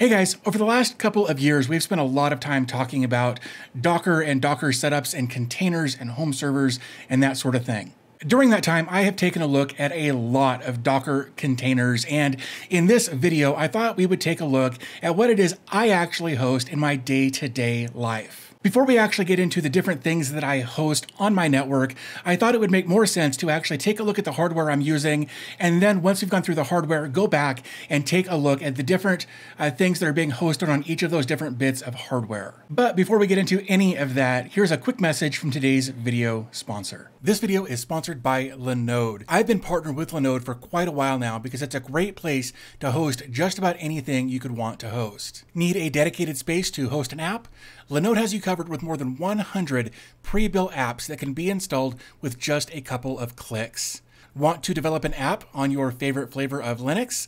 Hey guys, over the last couple of years, we've spent a lot of time talking about Docker and Docker setups and containers and home servers and that sort of thing. During that time, I have taken a look at a lot of Docker containers, and in this video, I thought we would take a look at what it is I actually host in my day-to-day -day life. Before we actually get into the different things that I host on my network, I thought it would make more sense to actually take a look at the hardware I'm using, and then once we've gone through the hardware, go back and take a look at the different uh, things that are being hosted on each of those different bits of hardware. But before we get into any of that, here's a quick message from today's video sponsor. This video is sponsored by Linode. I've been partnered with Linode for quite a while now because it's a great place to host just about anything you could want to host. Need a dedicated space to host an app? Linode has you covered with more than 100 pre-built apps that can be installed with just a couple of clicks. Want to develop an app on your favorite flavor of Linux?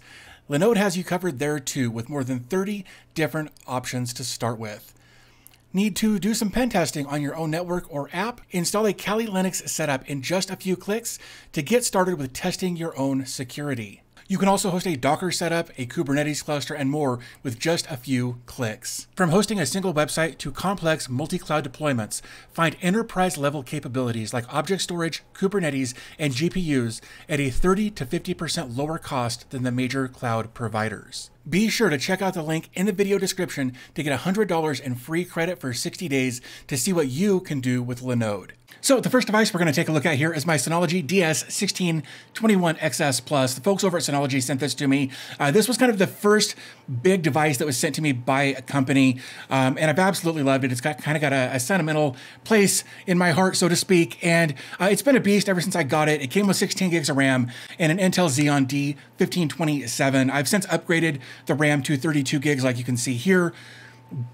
Linode has you covered there too with more than 30 different options to start with. Need to do some pen testing on your own network or app? Install a Kali Linux setup in just a few clicks to get started with testing your own security. You can also host a Docker setup, a Kubernetes cluster, and more with just a few clicks. From hosting a single website to complex multi-cloud deployments, find enterprise-level capabilities like object storage, Kubernetes, and GPUs at a 30 to 50% lower cost than the major cloud providers. Be sure to check out the link in the video description to get $100 in free credit for 60 days to see what you can do with Linode. So the first device we're going to take a look at here is my Synology DS1621XS Plus. The folks over at Synology sent this to me. Uh, this was kind of the first big device that was sent to me by a company, um, and I've absolutely loved it. It's got kind of got a, a, sentimental place in my heart, so to speak, and uh, it's been a beast ever since I got it. It came with 16 gigs of RAM and an Intel Xeon D1527. I've since upgraded the RAM to 32 gigs, like you can see here.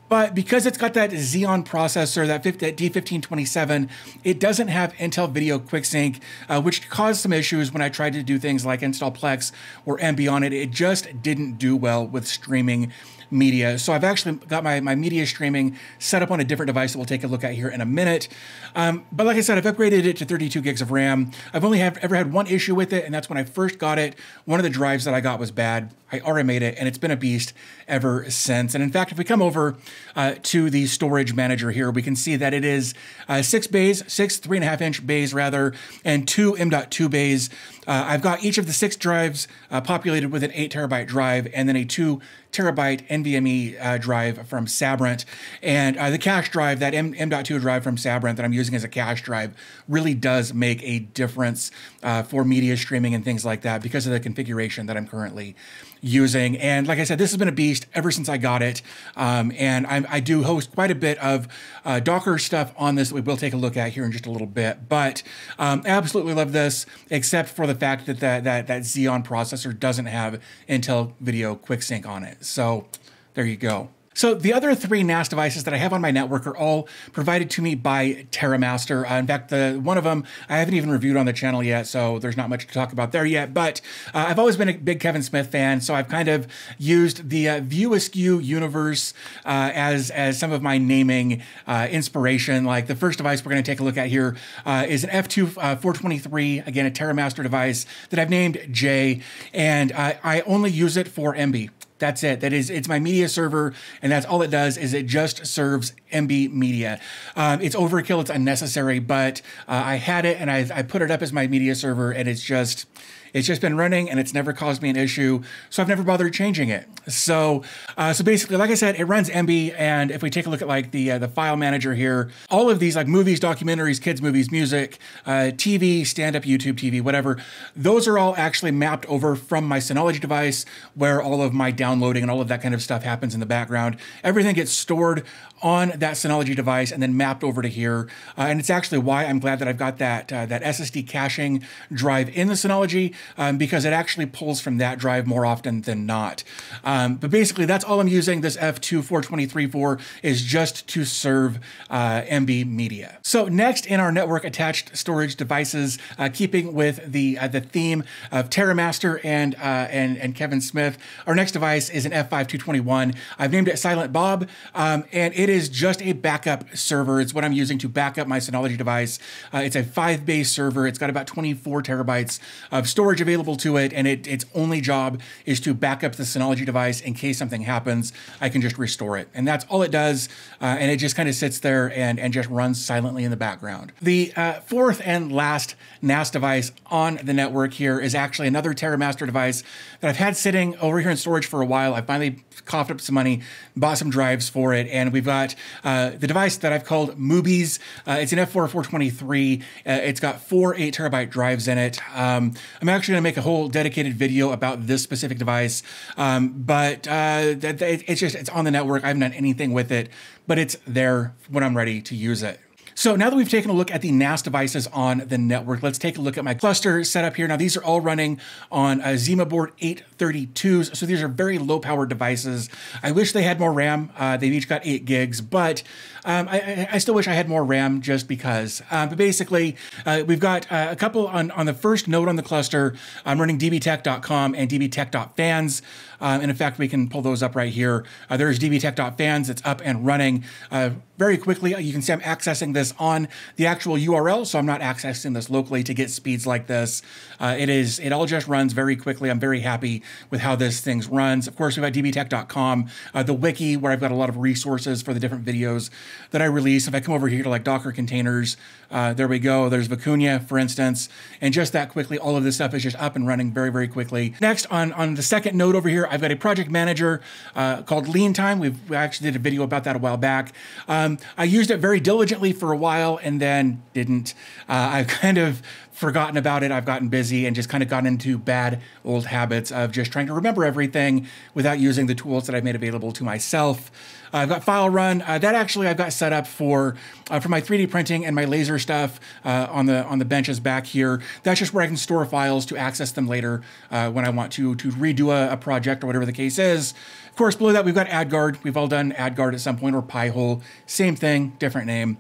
But because it's got that Xeon processor, that, that D1527, it doesn't have Intel Video QuickSync, uh, which caused some issues when I tried to do things like install Plex or Emby on it. It just didn't do well with streaming media. So I've actually got my, my media streaming set up on a different device that we'll take a look at here in a minute. Um, but like I said, I've upgraded it to 32 gigs of RAM. I've only have, ever had one issue with it, and that's when I first got it. One of the drives that I got was bad. I RMA'd it, and it's been a beast ever since. And in fact, if we come over uh, to the storage manager here, we can see that it is uh, six bays, six three and a half inch bays rather, and two M.2 bays. Uh, I've got each of the six drives uh, populated with an eight terabyte drive, and then a two terabyte NVMe uh, drive from Sabrent. And uh, the cache drive, that M- M.2 drive from Sabrent that I'm using as a cache drive, really does make a difference uh, for media streaming and things like that because of the configuration that I'm currently using. And like I said, this has been a beast ever since I got it. Um, and I, I, do host quite a bit of uh, Docker stuff on this that we will take a look at here in just a little bit. But um, absolutely love this, except for the fact that that, that that Xeon processor doesn't have Intel Video Quick Sync on it. So there you go. So the other three NAS devices that I have on my network are all provided to me by TerraMaster. Uh, in fact, the one of them I haven't even reviewed on the channel yet, so there's not much to talk about there yet. But uh, I've always been a big Kevin Smith fan, so I've kind of used the uh, View Askew universe uh, as as some of my naming uh, inspiration. Like the first device we're going to take a look at here uh, is an F2 423, again a TerraMaster device that I've named J, and I only use it for Emby. That's it. That is, it's my media server, and that's all it does. Is it just serves Emby media? Um, it's overkill. It's unnecessary, but uh, I had it and I, I put it up as my media server, and it's just it's just been running and it's never caused me an issue, so I've never bothered changing it. So, uh, so basically, like I said, it runs Emby. and if we take a look at like the uh, the file manager here, all of these like movies, documentaries, kids movies, music, uh, TV, stand up YouTube TV, whatever, those are all actually mapped over from my Synology device, where all of my downloading and all of that kind of stuff happens in the background. Everything gets stored on that Synology device and then mapped over to here, uh, and it's actually why I'm glad that I've got that uh, that SSD caching drive in the Synology um, because it actually pulls from that drive more often than not. Um, but basically, that's all I'm using this F2 423 for is just to serve uh, Emby media. So next in our network attached storage devices, uh, keeping with the uh, the theme of TerraMaster and uh, and and Kevin Smith, our next device is an F5 221. I've named it Silent Bob, um, and it is just a backup server. It's what I'm using to back up my Synology device. Uh, it's a five base server. It's got about 24 terabytes of storage storage available to it, and it, its only job is to back up the Synology device in case something happens. I can just restore it, and that's all it does. Uh, and it just kind of sits there and, and just runs silently in the background. The uh, fourth and last NAS device on the network here is actually another TerraMaster device that I've had sitting over here in storage for a while. I finally coughed up some money, bought some drives for it, and we've got uh, the device that I've called Moobies. Uh, it's an F4 423. Uh, it's got four eight terabyte drives in it. Um, I'm actually going to make a whole dedicated video about this specific device, um, but uh, it's just it's on the network. I haven't done anything with it, but it's there when I'm ready to use it. So now that we've taken a look at the NAS devices on the network, let's take a look at my cluster setup here. Now these are all running on a ZimaBoard 832s. So these are very low power devices. I wish they had more RAM. Uh, they've each got eight gigs, but um, I, I, still wish I had more RAM just because. Uh, but basically, uh, we've got uh, a couple on, on the first node on the cluster. I'm running dbtech.com and dbtech.fans. Um, and in fact, we can pull those up right here. Uh, there's dbtech.fans. It's up and running uh, very quickly. You can see I'm accessing this on the actual URL, so I'm not accessing this locally to get speeds like this. Uh, it is it all just runs very quickly. I'm very happy with how this thing runs. Of course, we've got dbtech.com, uh, the wiki where I've got a lot of resources for the different videos that I release. If I come over here to like Docker containers, uh, there we go. There's Vikunja, for instance, and just that quickly, all of this stuff is just up and running very, very quickly. Next, on on the second node over here, I've got a project manager uh, called Leantime. We've, we actually did a video about that a while back. Um, I used it very diligently for a while and then didn't. Uh, I've kind of forgotten about it. I've gotten busy and just kind of gotten into bad old habits of just trying to remember everything without using the tools that I've made available to myself. Uh, I've got FileRun uh, that actually I've got set up for uh, for my 3D printing and my laser stuff uh, on the on the benches back here. That's just where I can store files to access them later uh, when I want to to redo a, a, project or whatever the case is. Of course, below that we've got AdGuard. We've all done AdGuard at some point or Pi-hole. Same thing, different name.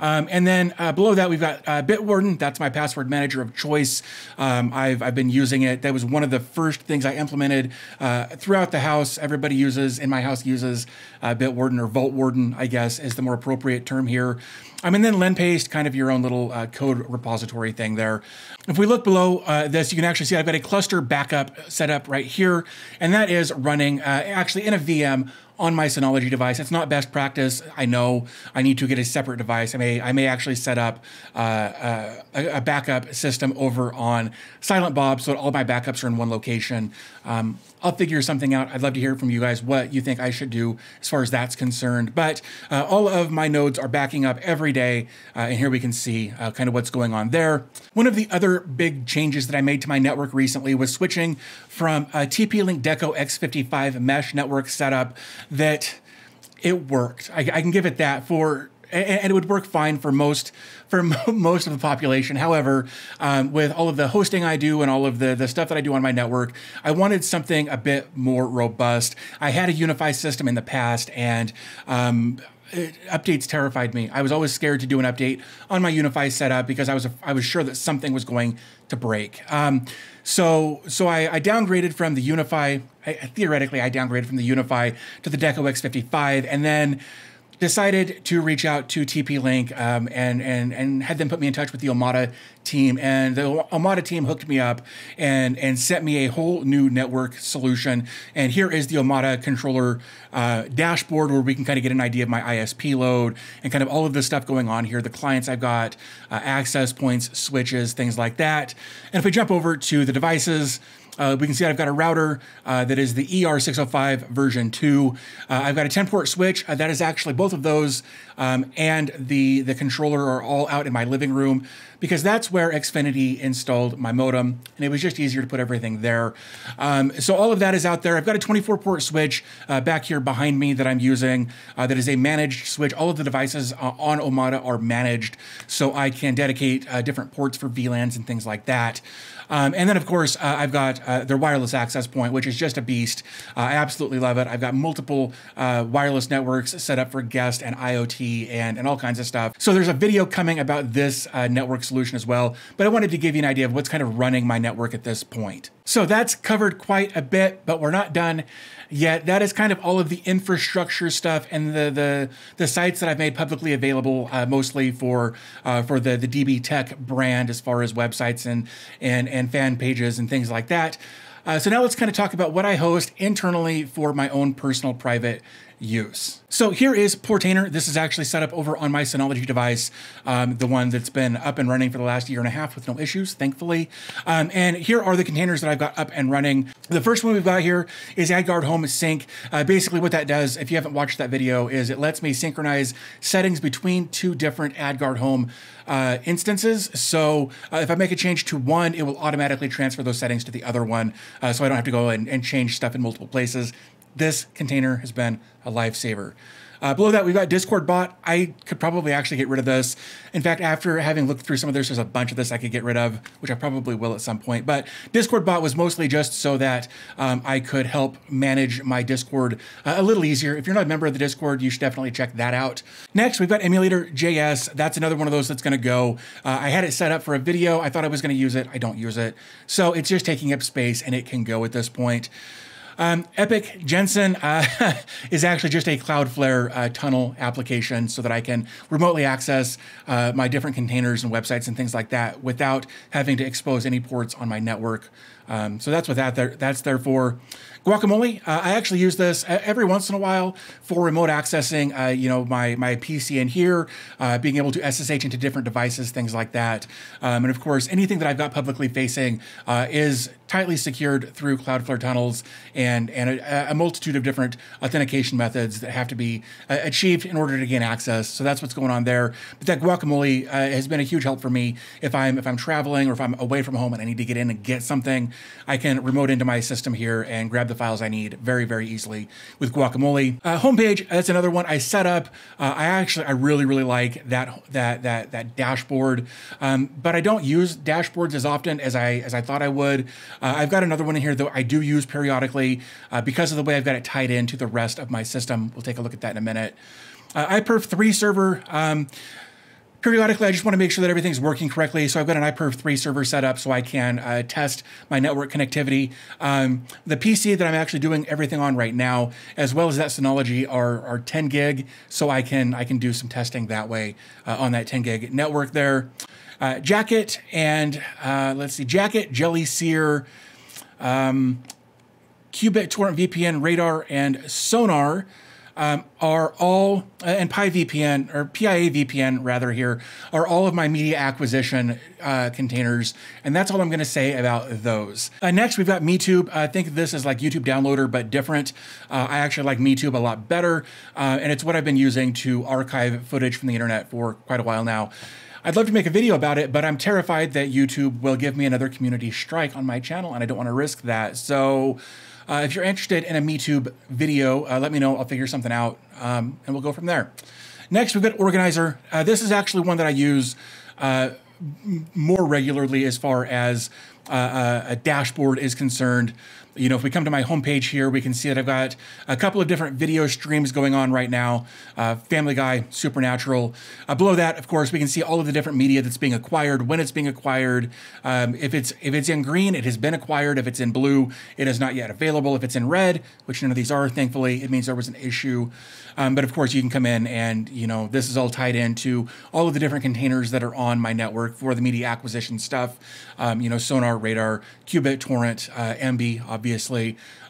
Um, and then uh, below that, we've got uh, Bitwarden. That's my password manager of choice. Um, I've, I've been using it. That was one of the first things I implemented uh, throughout the house. Everybody uses, in my house, uses uh, Bitwarden or Vaultwarden, I guess, is the more appropriate term here. Um, and then Lenpaste, kind of your own little uh, code repository thing there. If we look below uh, this, you can actually see I've got a cluster backup set up right here, and that is running uh, actually in a VM on my Synology device. It's not best practice. I know I need to get a separate device. I may I may actually set up uh, uh, a, a, backup system over on Silent Bob so that all my backups are in one location. Um, I'll figure something out. I'd love to hear from you guys what you think I should do as far as that's concerned. But uh, all of my nodes are backing up every day, uh, and here we can see uh, kind of what's going on there. One of the other big changes that I made to my network recently was switching from a TP-Link Deco X55 mesh network setup that it worked. I, I can give it that for and it would work fine for most for most of the population. However, um, with all of the hosting I do and all of the the stuff that I do on my network, I wanted something a bit more robust. I had a UniFi system in the past, and um, it, updates terrified me. I was always scared to do an update on my UniFi setup because I was I was sure that something was going to break. Um, so so I, I, downgraded from the UniFi. I, theoretically, I downgraded from the UniFi to the Deco X55, and then decided to reach out to TP Link um, and and and had them put me in touch with the Omada team, and the Omada team hooked me up and and sent me a whole new network solution. And here is the Omada controller uh, dashboard where we can kind of get an idea of my ISP load and kind of all of the stuff going on here. The clients I've got, uh, access points, switches, things like that. And if we jump over to the devices. Uh, we can see I've got a router uh, that is the ER605 version 2. Uh, I've got a 10 port switch. Uh, that is actually both of those um, and the, the controller are all out in my living room because that's where Xfinity installed my modem and it was just easier to put everything there. Um, so all of that is out there. I've got a 24 port switch uh, back here behind me that I'm using uh, that is a managed switch. All of the devices on Omada are managed so I can dedicate different ports for VLANs and things like that. Um, and then, of course, uh, I've got uh, their wireless access point, which is just a beast. Uh, I absolutely love it. I've got multiple uh, wireless networks set up for guest and IoT and, and all kinds of stuff. So there's a video coming about this uh, network solution as well. But I wanted to give you an idea of what's kind of running my network at this point. So that's covered quite a bit, but we're not done yet. That is kind of all of the infrastructure stuff and the the, the sites that I've made publicly available, uh, mostly for uh, for the the DB Tech brand, as far as websites and and and fan pages and things like that. Uh, so now let's kind of talk about what I host internally for my own personal private use. So here is Portainer. This is actually set up over on my Synology device, um, the one that's been up and running for the last year and a half with no issues, thankfully. Um, and here are the containers that I've got up and running. The first one we've got here is AdGuard Home Sync. Uh, basically what that does, if you haven't watched that video, is it lets me synchronize settings between two different AdGuard Home uh, instances. So uh, if I make a change to one, it will automatically transfer those settings to the other one. Uh, so I don't have to go and, and change stuff in multiple places this container has been a lifesaver. Uh, below that, we've got Discord bot. I could probably actually get rid of this. In fact, after having looked through some of this, there's a bunch of this I could get rid of, which I probably will at some point. But Discord bot was mostly just so that um, I could help manage my Discord uh, a little easier. If you're not a member of the Discord, you should definitely check that out. Next, we've got Emulator JS. That's another one of those that's going to go. Uh, I had it set up for a video. I thought I was going to use it. I don't use it. So it's just taking up space and it can go at this point. Um, Epic Jensen uh, is actually just a Cloudflare uh, tunnel application so that I can remotely access uh, my different containers and websites and things like that without having to expose any ports on my network. Um, so that's what that there, that's there for. Guacamole, uh, I actually use this every once in a while for remote accessing, uh, you know, my, my PC in here, uh, being able to SSH into different devices, things like that. Um, and of course, anything that I've got publicly facing uh, is tightly secured through Cloudflare tunnels and, and a, a, multitude of different authentication methods that have to be uh, achieved in order to gain access. So that's what's going on there. But that Guacamole uh, has been a huge help for me if I'm if I'm traveling or if I'm away from home and I need to get in and get something. I can remote into my system here and grab the files I need very very easily with Guacamole. Uh, homepage that's another one I set up. Uh, I actually I really really like that that that that dashboard, um, but I don't use dashboards as often as I as I thought I would. Uh, I've got another one in here that I do use periodically uh, because of the way I've got it tied into the rest of my system. We'll take a look at that in a minute. Uh, iPerf 3 server. Um, periodically, I just want to make sure that everything's working correctly. So I've got an iPerf 3 server set up so I can uh, test my network connectivity. Um, the PC that I'm actually doing everything on right now, as well as that Synology, are, are 10 gig, so I can I can do some testing that way uh, on that 10 gig network there. Uh, Jackett and uh, let's see, Jackett, Jelly Sear, um, Qubit, Torrent VPN, Radarr, and Sonarr um, are all, uh, and PiVPN, or PIA VPN rather here, are all of my media acquisition uh, containers. And that's all I'm going to say about those. Uh, next, we've got MeTube. I think this is like YouTube Downloader, but different. Uh, I actually like MeTube a lot better. Uh, and it's what I've been using to archive footage from the internet for quite a while now. I'd love to make a video about it, but I'm terrified that YouTube will give me another community strike on my channel, and I don't want to risk that. So uh, if you're interested in a MeTube video, uh, let me know. I'll figure something out, um, and we'll go from there. Next, we've got Organizr. Uh, this is actually one that I use uh, more regularly as far as uh, a dashboard is concerned you know, if we come to my homepage here, we can see that I've got a couple of different video streams going on right now. Uh, Family Guy, Supernatural. Uh, below that, of course, we can see all of the different media that's being acquired, when it's being acquired. Um, if it's if it's in green, it has been acquired. If it's in blue, it is not yet available. If it's in red, which none of these are, thankfully, it means there was an issue. Um, but of course, you can come in and, you know, this is all tied into all of the different containers that are on my network for the media acquisition stuff. Um, you know, Sonarr, Radarr, Qubit, Torrent, uh, Emby, obviously.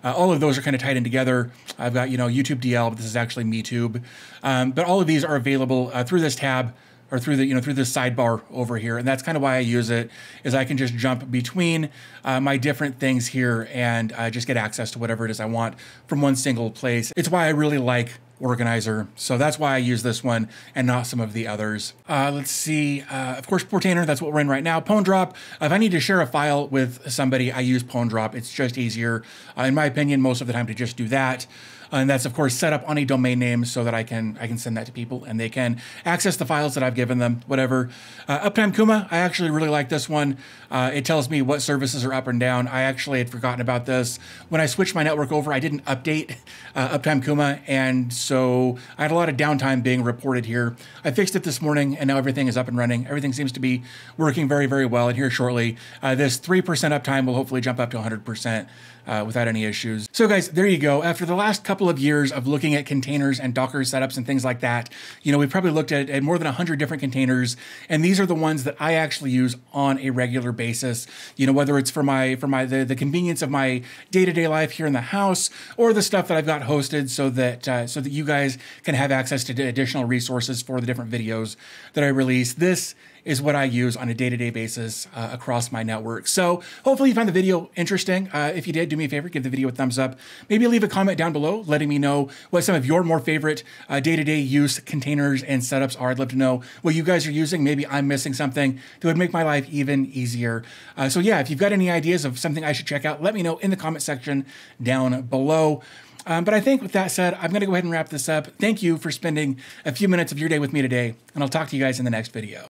Uh, all of those are kind of tied in together. I've got, you know, YouTube DL, but this is actually MeTube. Um, but all of these are available uh, through this tab or through the you know through the sidebar over here and that's kind of why i use it is i can just jump between uh, my different things here and uh, just get access to whatever it is i want from one single place it's why i really like Organizr. So that's why I use this one and not some of the others. Uh, let's see. Uh, of course, Portainer, that's what we're in right now. PwnDrop, if I need to share a file with somebody, I use PwnDrop. It's just easier, uh, in my opinion, most of the time to just do that and that's of course set up on a domain name so that I can I can send that to people and they can access the files that I've given them. Whatever. Uh, Uptime Kuma, I actually really like this one. Uh, it tells me what services are up and down. I actually had forgotten about this when I switched my network over. I didn't update uh, Uptime Kuma, and so I had a lot of downtime being reported here. I fixed it this morning, and now everything is up and running. Everything seems to be working very very well. And here shortly, uh, this three percent uptime will hopefully jump up to 100 percent uh, without any issues. So guys, there you go. After the last couple of years of looking at containers and Docker setups and things like that, you know, we've probably looked at, at more than 100 different containers, and these are the ones that I actually use on a regular basis. You know, whether it's for my for my the, the convenience of my day-to-day life here in the house, or the stuff that I've got hosted so that uh, so that you guys can have access to additional resources for the different videos that I release. This is what I use on a day-to-day basis uh, across my network. So hopefully you found the video interesting. Uh, if you did, do me a favor, give the video a thumbs up. Maybe leave a comment down below letting me know what some of your more favorite uh, day-to-day use containers and setups are. I'd love to know what you guys are using. Maybe I'm missing something that would make my life even easier. Uh, so yeah, if you've got any ideas of something I should check out, let me know in the comment section down below. Um, but I think with that said, I'm going to go ahead and wrap this up. Thank you for spending a few minutes of your day with me today, and I'll talk to you guys in the next video.